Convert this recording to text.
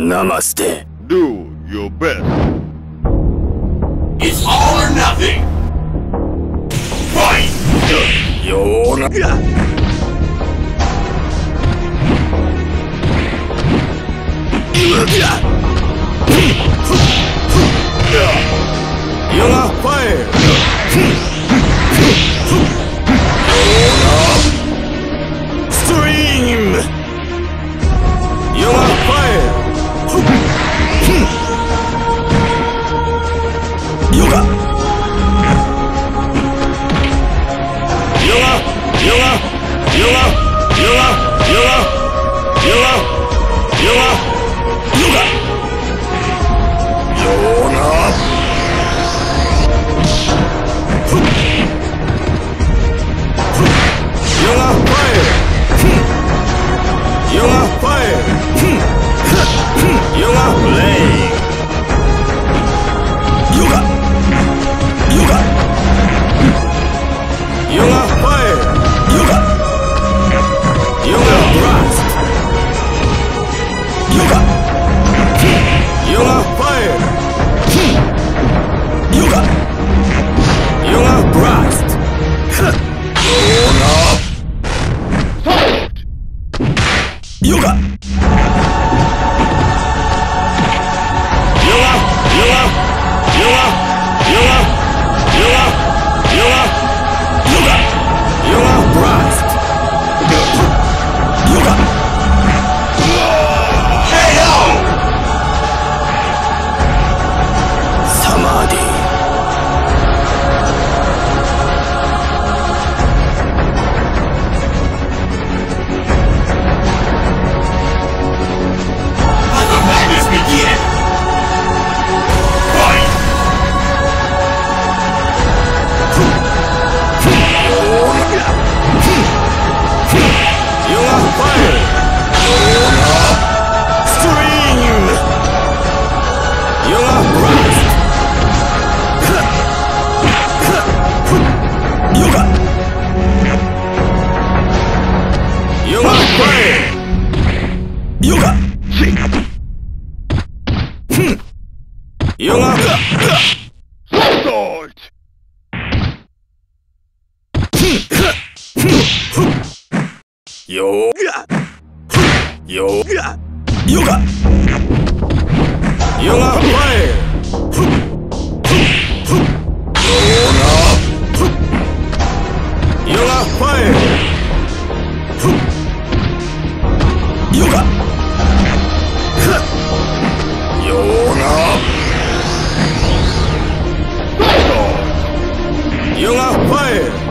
Namaste. Do your best. It's all or nothing! Fight! Yoga. Yoga fire. You are fire! You are fire. You're fired! You're You're blast! You're You're You're You're You're You got Assault! Yo. Yo. Yoga. Yoga fire. 파.